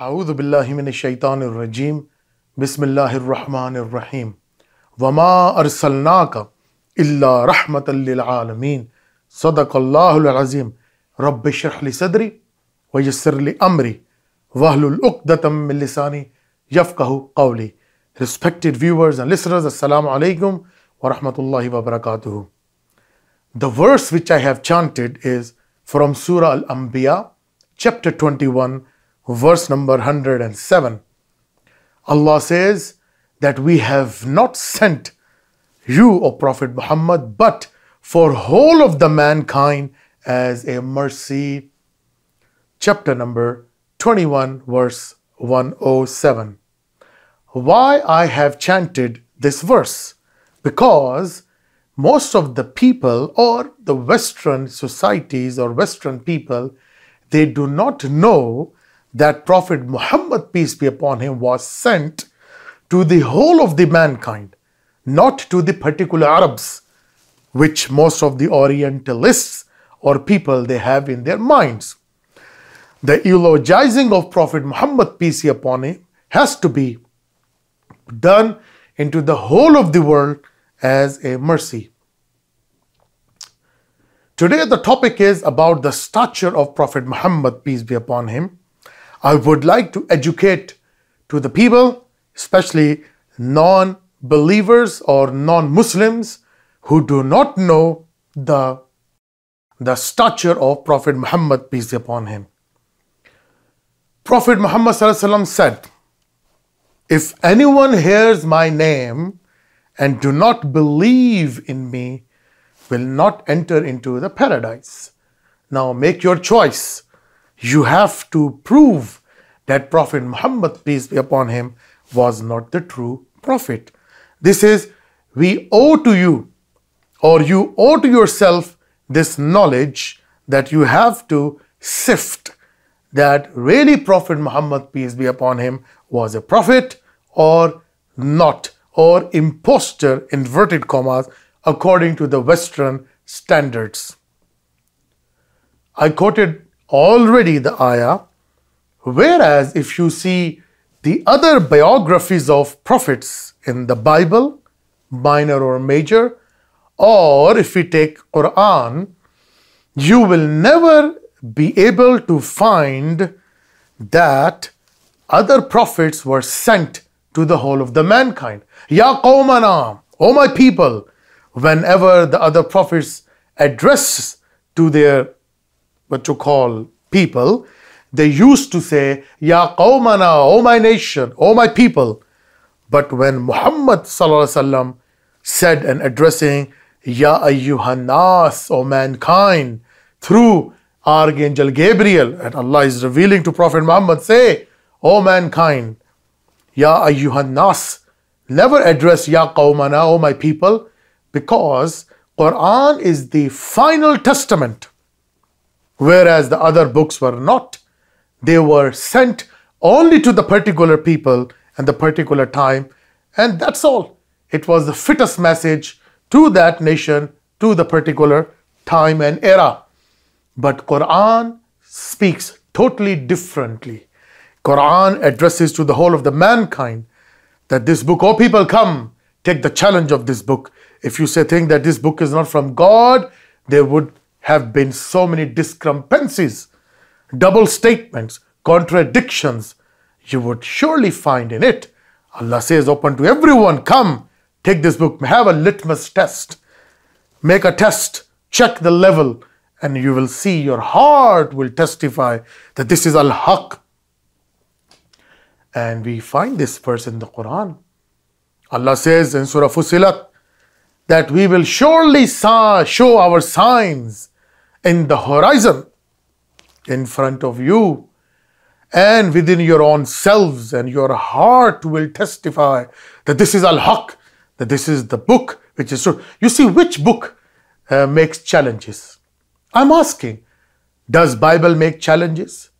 أعوذ بالله من الشيطان الرجيم. بسم الله الرحمن الرحيم. وما أرسلناك إلا رحمة للعالمين. صدق الله العظيم. رب اشرح لي صدري ويسر لي أمري. واحلل عقدة من لساني يفقه قولي. Respected viewers and listeners, alaikum wa rahmatullahi wa barakatuhu. The verse which I have chanted is from Surah Al Anbiya, chapter 21, verse number 107. Allah says that we have not sent you, O Prophet Muhammad, but for whole of the mankind as a mercy. Chapter number 21, verse 107 why I have chanted this verse. Because most of the people or the Western societies or Western people, they do not know that Prophet Muhammad, peace be upon him, was sent to the whole of the mankind, not to the particular Arabs, which most of the Orientalists or people they have in their minds. The eulogizing of Prophet Muhammad, peace be upon him, has to be done into the whole of the world as a mercy. Today, the topic is about the stature of Prophet Muhammad, peace be upon him. I would like to educate to the people, especially non believers or non Muslims who do not know the, the stature of Prophet Muhammad, peace be upon him. Prophet Muhammad said, if anyone hears my name and do not believe in me, will not enter into the paradise. Now make your choice. You have to prove that Prophet Muhammad, peace be upon him, was not the true prophet. This is, we owe to you, or you owe to yourself this knowledge that you have to sift that really Prophet Muhammad, peace be upon him, was a prophet or not, or impostor, inverted commas, according to the Western standards. I quoted already the ayah, whereas if you see the other biographies of prophets in the Bible, minor or major, or if we take Quran, you will never be able to find that other prophets were sent to the whole of the mankind. Ya qawmana, O my people, whenever the other prophets address to their what you call people, they used to say, Ya qawmana, O my nation, O my people. But when Muhammad said and addressing Ya ayyuhan nas, O mankind, through Archangel Gabriel, and Allah is revealing to Prophet Muhammad, say, O mankind, Ya ayyuhan nas, never address Ya qawmana, O my people, because Quran is the final testament, whereas the other books were not. They were sent only to the particular people and the particular time, and that's all. It was the fittest message to that nation, to the particular time and era. But Quran speaks totally differently. Quran addresses to the whole of the mankind that this book, oh people, come, take the challenge of this book. If you say think that this book is not from God, they would have been so many discrepancies, double statements, contradictions. You would surely find in it. Allah says, open to everyone, come, take this book, have a litmus test, make a test, check the level, and you will see your heart will testify that this is Al Haqq and we find this verse in the Quran. Allah says in Surah Fusilat that we will surely show our signs in the horizon in front of you and within your own selves, and your heart will testify that this is Al Haq, that this is the book which is true. You see, which book uh, makes challenges? I'm asking, does Bible make challenges?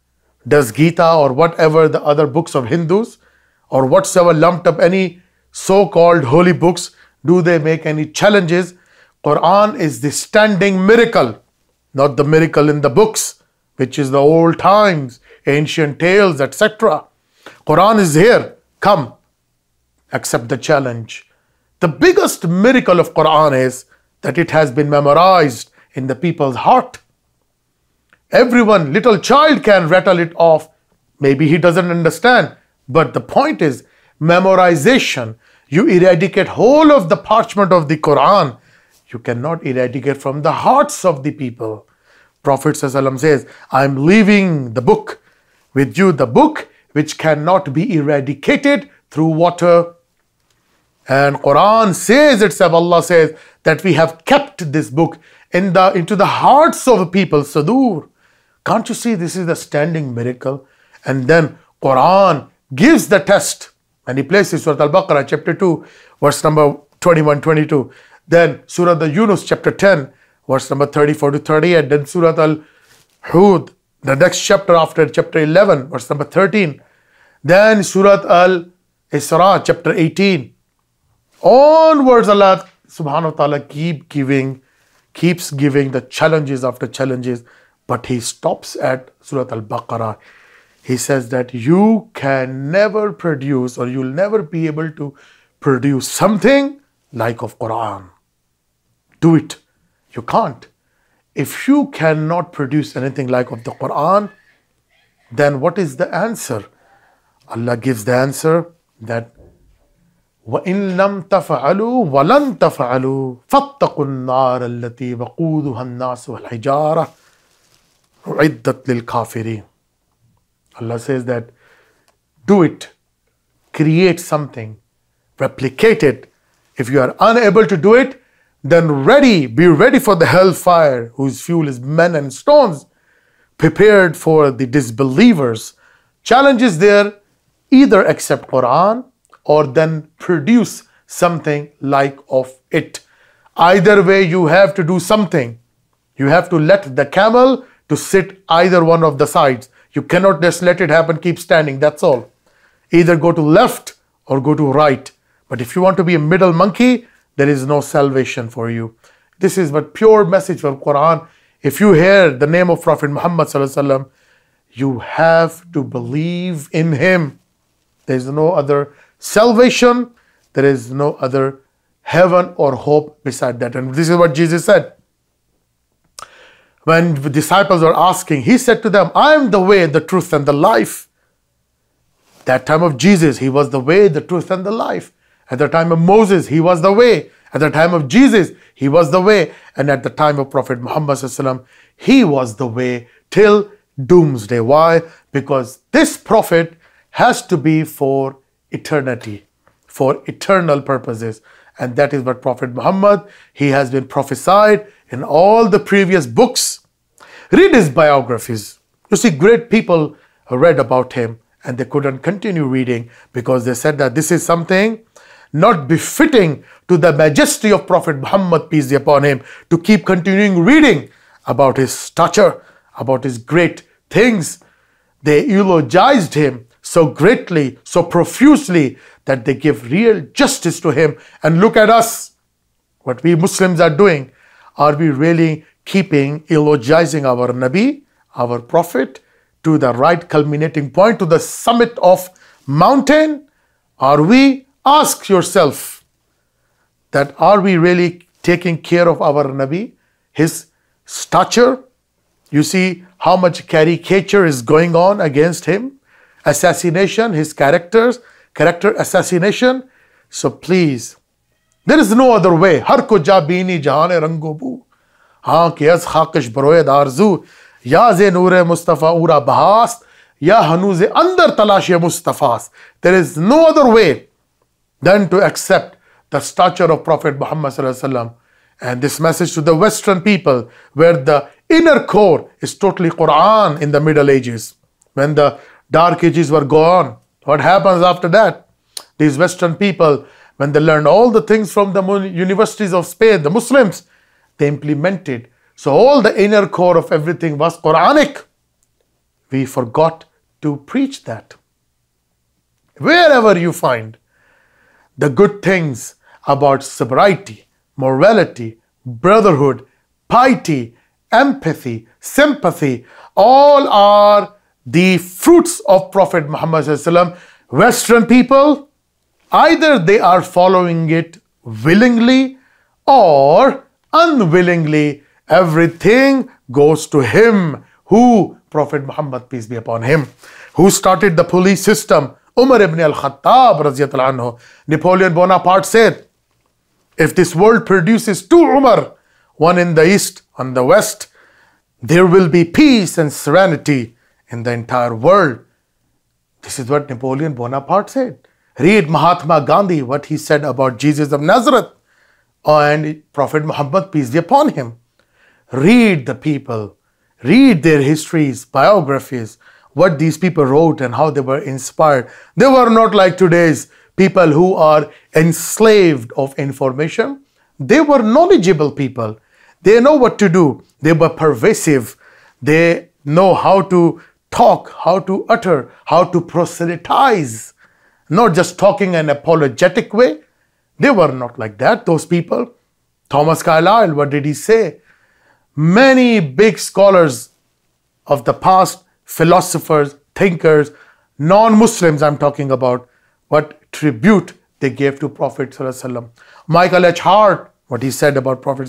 Does Gita or whatever the other books of Hindus or whatsoever lumped up any so-called holy books, do they make any challenges? Quran is the standing miracle, not the miracle in the books, which is the old times. ancient tales, etc. Quran is here. Come, accept the challenge. The biggest miracle of Quran is that it has been memorized in the people's heart. Everyone, little child can rattle it off. Maybe he doesn't understand. But the point is memorization. You eradicate whole of the parchment of the Quran. You cannot eradicate from the hearts of the people. Prophet says, I'm leaving the book with you, the book which cannot be eradicated through water. And Quran says itself, Allah says that we have kept this book in the into the hearts of the people, Sadur. Can't you see this is the standing miracle? And then Quran gives the test and he places Surah Al-Baqarah chapter 2 verse number 21 22 then Surah the Yunus chapter 10 verse number 34 to 38 then Surah Al-Hud the next chapter after chapter 11 verse number 13 then Surah Al-Isra chapter 18 onwards Allah subhanahu wa ta'ala keep giving keeps giving the challenges after challenges. But he stops at Surah Al-Baqarah. He says that you can never produce or you'll never be able to produce something like of Quran Do it. You can't. If you cannot produce anything like of the Quran, then what is the answer? Allah gives the answer that وإن لم تفعلوا ولن تفعلوا فاتقوا النار التي وقودها الناس والحجارة أعدت للكافرين Allah says that do it, create something, replicate it. If you are unable to do it, then ready, be ready for the hellfire, whose fuel is men and stones, prepared for the disbelievers. Challenge is there either accept Quran or then produce something like of it. Either way, you have to do something. You have to let the camel to sit either one of the sides. You cannot just let it happen, keep standing, that's all. Either go to left or go to right. But if you want to be a middle monkey, there is no salvation for you. This is but pure message from Quran. If you hear the name of Prophet Muhammad you have to believe in him. There is no other salvation. There is no other heaven or hope beside that. And this is what Jesus said when the disciples were asking, he said to them, I am the way, the truth, and the life. That time of Jesus, he was the way, the truth, and the life. At the time of Moses, he was the way. At the time of Jesus, he was the way. And at the time of Prophet Muhammad, he was the way till doomsday. Why? Because this prophet has to be for eternity, for eternal purposes. And that is what Prophet Muhammad, he has been prophesied in all the previous books. Read his biographies. You see, great people read about him and they couldn't continue reading because they said that this is something not befitting to the majesty of Prophet Muhammad, peace be upon him, to keep continuing reading about his stature, about his great things. They eulogized him so greatly, so profusely, that they give real justice to him. And look at us, what we Muslims are doing. Are we really keeping eulogizing our Nabi, our Prophet, to the right culminating point, to the summit of mountain? Are we, ask yourself, that are we really taking care of our Nabi, his stature? You see how much caricature is going on against him, assassination, his characters, character assassination. So please, there is no other way. Har ko jabini jahan rangobu. हाँ कि अज खाकश बरोयद आरजू या जे नूर मुस्तफ़ा उरा बहास्त या हनूज अंदर तलाश मुस्तफ़ास there is no other way than to accept the stature of Prophet Muhammad and this message to the Western people, where the inner core is totally Quran in the Middle Ages. When the Dark Ages were gone, what happens after that? These Western people, when they learned all the things from the universities of Spain, the Muslims, they implemented. So all the inner core of everything was Quranic. We forgot to preach that. Wherever you find the good things about sobriety, morality, brotherhood, piety, empathy, sympathy, all are the fruits of Prophet Muhammad Western people, either they are following it willingly or unwillingly. Everything goes to him who Prophet Muhammad, peace be upon him, who started the police system. Umar ibn al-Khattab, anhu. Napoleon Bonaparte said, if this world produces two Umar, one in the east, and the west, there will be peace and serenity in the entire world. This is what Napoleon Bonaparte said. Read Mahatma Gandhi, what he said about Jesus of Nazareth and Prophet Muhammad, peace be upon him. Read the people, read their histories, biographies, what these people wrote and how they were inspired. They were not like today's people who are enslaved of information. They were knowledgeable people. They know what to do. They were pervasive. They know how to talk, how to utter, how to proselytize. Not just talking an apologetic way. They were not like that, those people. Thomas Carlyle, what did he say? Many big scholars of the past, philosophers, thinkers, non Muslims, I'm talking about, what tribute they gave to Prophet. Michael H. Hart, what he said about Prophet.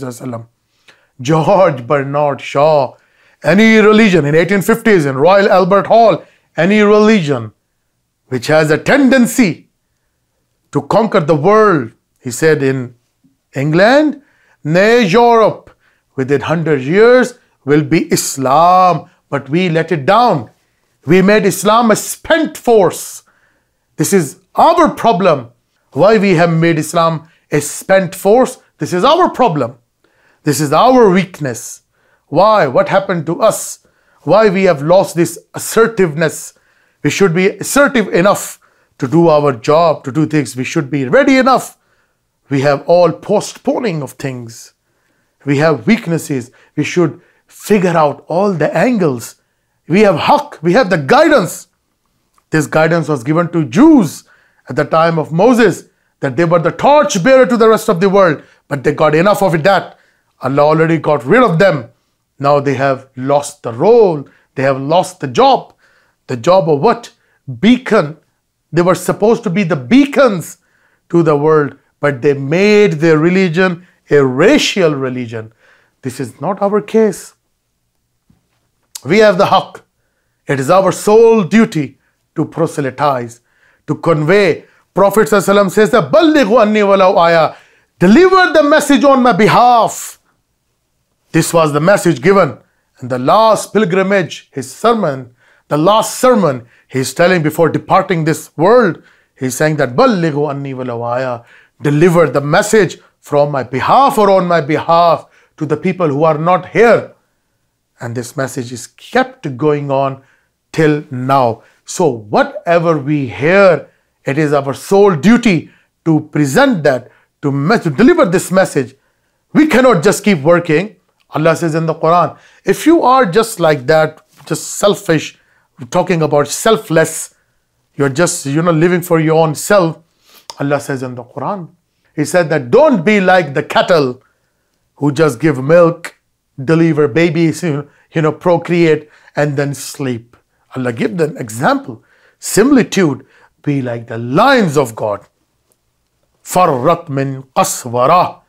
George Bernard Shaw, any religion in 1850s in Royal Albert Hall, any religion which has a tendency to conquer the world, he said in England, nay Europe, within 100 years will be Islam, but we let it down. We made Islam a spent force. This is our problem. Why we have made Islam a spent force? This is our problem. This is our weakness. Why? What happened to us? Why we have lost this assertiveness? We should be assertive enough to do our job, to do things. We should be ready enough. We have all postponing of things. We have weaknesses. We should figure out all the angles. We have haq. We have the guidance. This guidance was given to Jews at the time of Moses that they were the torch bearer to the rest of the world, but they got enough of it that Allah already got rid of them. Now they have lost the role, they have lost the job. The job of what? Beacon. They were supposed to be the beacons to the world, but they made their religion a racial religion. This is not our case. We have the haqq. It is our sole duty to proselytize, to convey. Prophet says that, Deliver the message on my behalf. This was the message given. And the last pilgrimage, his sermon, the last sermon, he's telling before departing this world, he's saying that deliver the message from my behalf or on my behalf to the people who are not here. And this message is kept going on till now. So, whatever we hear, it is our sole duty to present that, to, to deliver this message. We cannot just keep working Allah says in the Quran, if you are just like that, just selfish, talking about selfless, you're just, you know, living for your own self. Allah says in the Quran, He said that don't be like the cattle who just give milk, deliver babies, you know, procreate, and then sleep. Allah give them example, similitude, be like the lions of God. فرت من قسوره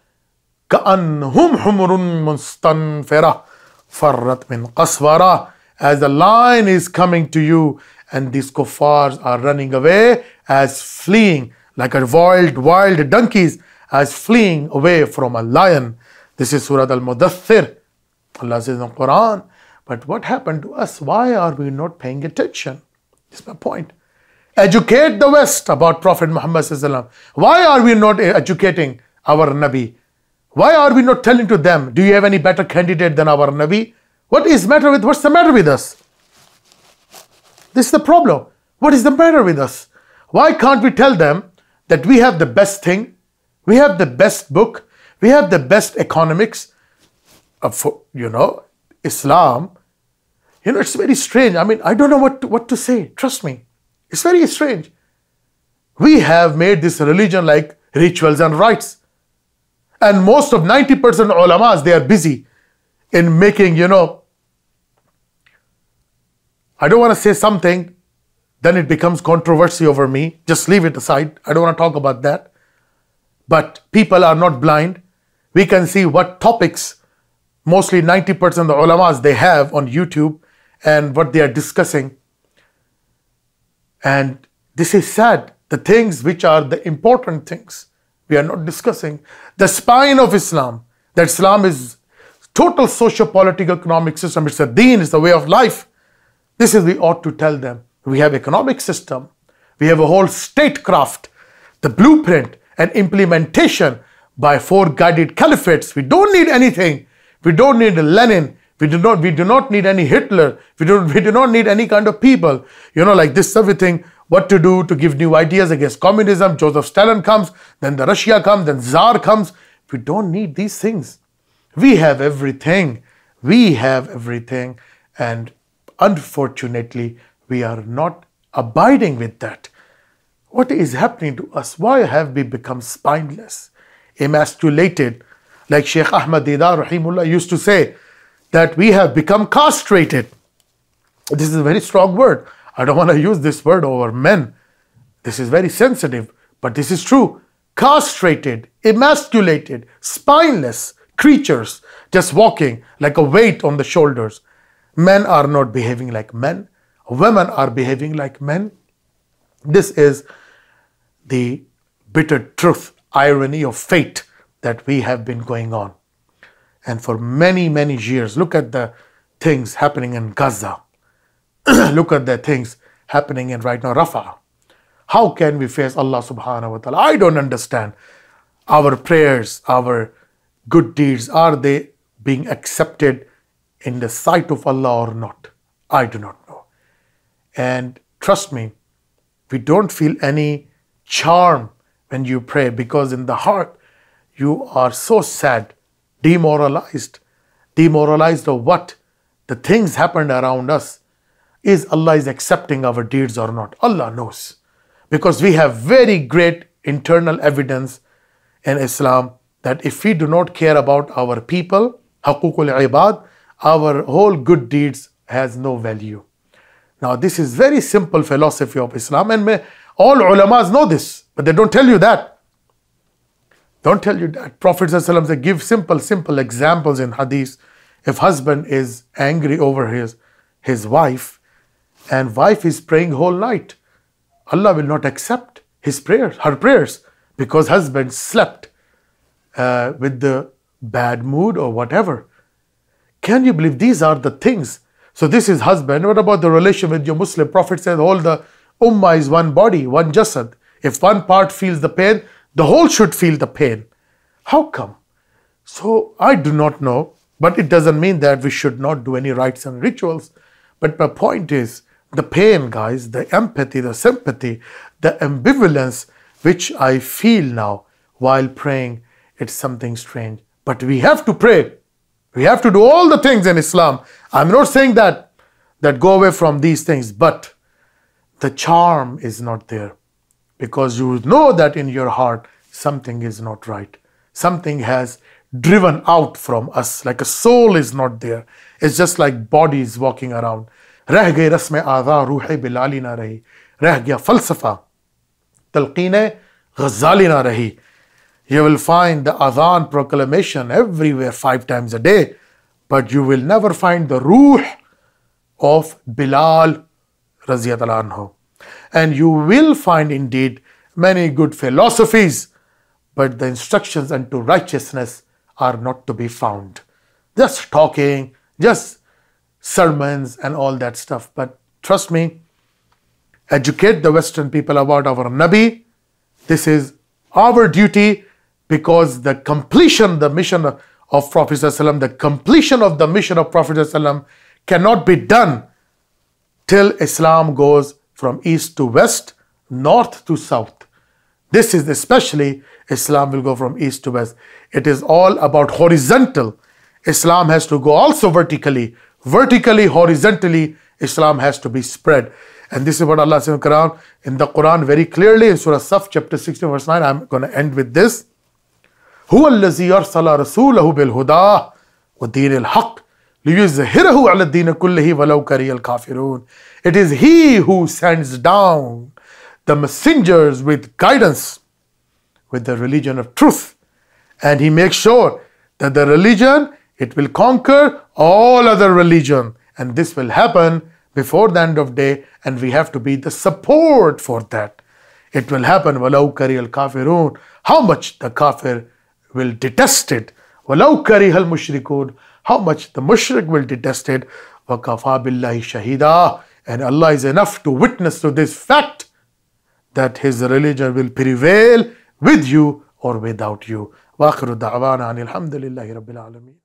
كأنهم حمر مستنفرة فرت من قسورة as the lion is coming to you and these kuffars are running away as fleeing like a wild wild donkeys as fleeing away from a lion this is surah al-mudaththir allah says in the quran but what happened to us why are we not paying attention this is my point educate the west about prophet muhammad why are we not educating our nabi why are we not telling to them, do you have any better candidate than our Nabi? What is matter with what's the matter with us? This is the problem. What is the matter with us? Why can't we tell them that we have the best thing, we have the best book, we have the best economics you know Islam? You know, it's very strange. I mean, I don't know what to, what to say. Trust me, it's very strange. We have made this religion like rituals and rites. And most of 90% ulamas, they are busy in making, you know, I don't want to say something, then it becomes controversy over me. Just leave it aside. I don't want to talk about that. But people are not blind. We can see what topics, mostly 90% of the ulamas they have on YouTube and what they are discussing. And this is sad. The things which are the important things, we are not discussing. The spine of Islam, that Islam is total socio-political economic system. It's a deen, it's a way of life. This is we ought to tell them. We have economic system. We have a whole statecraft, the blueprint and implementation by four guided caliphates. We don't need anything. We don't need Lenin. We do not, we do not need any Hitler. We do, we do not need any kind of people. You know, like this everything, what to do to give new ideas against communism. Joseph Stalin comes, then the Russia comes, then Tsar comes. We don't need these things. We have everything. We have everything. And unfortunately, we are not abiding with that. What is happening to us? Why have we become spineless, emasculated? Like Sheikh Ahmad Deedat Rahimullah used to say, that we have become castrated. This is a very strong word. I don't want to use this word over men. This is very sensitive, but this is true. Castrated, emasculated, spineless creatures just walking like a weight on the shoulders. Men are not behaving like men. Women are behaving like men. This is the bitter truth, irony of fate that we have been going on. And for many, many years, look at the things happening in Gaza. look at the things happening in right now Rafah. How can we face Allah subhanahu wa ta'ala? I don't understand. Our prayers, our good deeds, are they being accepted in the sight of Allah or not? I do not know. And trust me, we don't feel any charm when you pray because in the heart you are so sad demoralized. Demoralized of what? The things happened around us. Is Allah is accepting our deeds or not? Allah knows. Because we have very great internal evidence in Islam that if we do not care about our people, haqukul ibad, our whole good deeds has no value. Now this is very simple philosophy of Islam and may, all ulamas know this, but they don't tell you that. Don't tell you that. Prophet ﷺ give simple, simple examples in hadith. If husband is angry over his, his wife and wife is praying whole night, Allah will not accept his prayers, her prayers, because husband slept uh, with the bad mood or whatever. Can you believe these are the things? So this is husband. What about the relation with your Muslim? Prophet says all the ummah is one body, one jasad. If one part feels the pain, the whole should feel the pain. How come? So I do not know, but it doesn't mean that we should not do any rites and rituals. But my point is the pain, guys, the empathy, the sympathy, the ambivalence which I feel now while praying, it's something strange. But we have to pray. We have to do all the things in Islam. I'm not saying that that go away from these things, but the charm is not there because you know that in your heart something is not right. Something has driven out from us, like a soul is not there. It's just like bodies walking around. रह गए रस्म आज़ा रूह Bilali ना रही रह गया फ़लसफ़ा तलकीन गजाली ना रही You will find the adhan proclamation everywhere five times a day, but you will never find the ruh of Bilal radiallahu anhu. and you will find indeed many good philosophies, but the instructions unto righteousness are not to be found. Just talking, just sermons and all that stuff. But trust me, educate the Western people about our Nabi. This is our duty because the completion, the mission of, Prophet the completion of the mission of Prophet cannot be done till Islam goes from east to west, north to south. This is especially Islam will go from east to west. It is all about horizontal. Islam has to go also vertically. Vertically, horizontally, Islam has to be spread. And this is what Allah says in the Quran, in the Quran very clearly in Surah Saf, chapter 16, verse 9. I'm going to end with this. هو الذي أرسل رسوله بالهدى ودين الحق لِيُزْهِرَهُ عَلَى الدِّينِ كُلِّهِ وَلَوْ كَرِيَ الْكَافِرُونَ It is He who sends down the messengers with guidance, with the religion of truth. And He makes sure that the religion, it will conquer all other religion. And this will happen before the end of day and we have to be the support for that. It will happen, وَلَوْ كَرِيَ الْكَافِرُونَ How much the kafir will detest it. وَلَوْ كَرِهَ الْمُشْرِكُونَ How much the mushrik will detest it. وَكَفَى بِاللَّهِ شَهِيدًا And Allah is enough to witness to this fact that His religion will prevail with you or without you. وآخر دعوانا عن الحمد لله رب العالمين